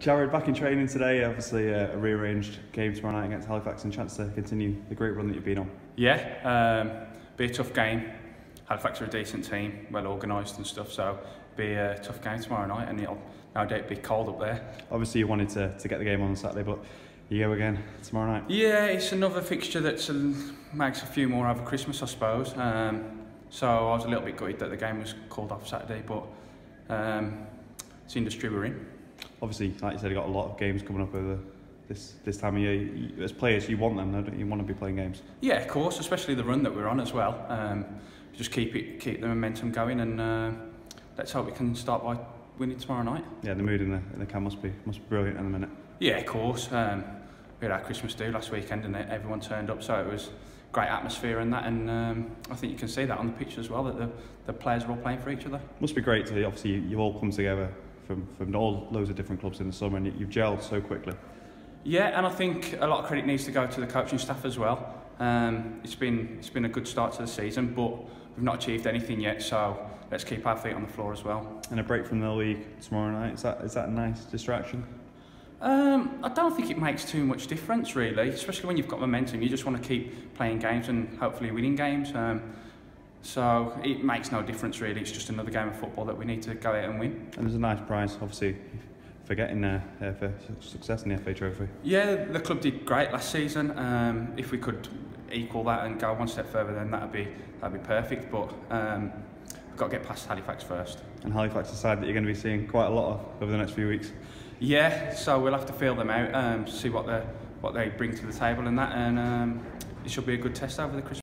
Jared, back in training today. Obviously, uh, a rearranged game tomorrow night against Halifax, and chance to continue the great run that you've been on. Yeah, um, be a tough game. Halifax are a decent team, well organised and stuff, so be a tough game tomorrow night, and it'll no doubt be cold up there. Obviously, you wanted to, to get the game on Saturday, but you go again tomorrow night. Yeah, it's another fixture that makes a few more over Christmas, I suppose. Um, so I was a little bit gutted that the game was called off Saturday, but um, it's the industry we're in. Obviously, like you said, you got a lot of games coming up over this this time of year. As players, you want them, don't you? You want to be playing games. Yeah, of course, especially the run that we're on as well. Um, just keep it, keep the momentum going, and uh, let's hope we can start by winning tomorrow night. Yeah, the mood in the in the camp must be must be brilliant in a minute. Yeah, of course. Um, we had our Christmas do last weekend, and everyone turned up, so it was great atmosphere and that, and um, I think you can see that on the pitch as well that the, the players are all playing for each other. Must be great to obviously you, you all come together from from all loads of different clubs in the summer, and you've gelled so quickly. Yeah, and I think a lot of credit needs to go to the coaching staff as well. Um, it's been it's been a good start to the season, but we've not achieved anything yet. So let's keep our feet on the floor as well. And a break from the league tomorrow night is that is that a nice distraction? Um, I don't think it makes too much difference really, especially when you've got momentum. You just want to keep playing games and hopefully winning games. Um, so it makes no difference really. It's just another game of football that we need to go out and win. And there's a nice prize, obviously, for getting uh, for success in the FA Trophy. Yeah, the club did great last season. Um, if we could equal that and go one step further, then that'd be that'd be perfect. But um, we've got to get past Halifax first. And Halifax is a side that you're going to be seeing quite a lot of over the next few weeks. Yeah, so we'll have to feel them out, um, see what they what they bring to the table and that, and um, it should be a good test over the Christmas.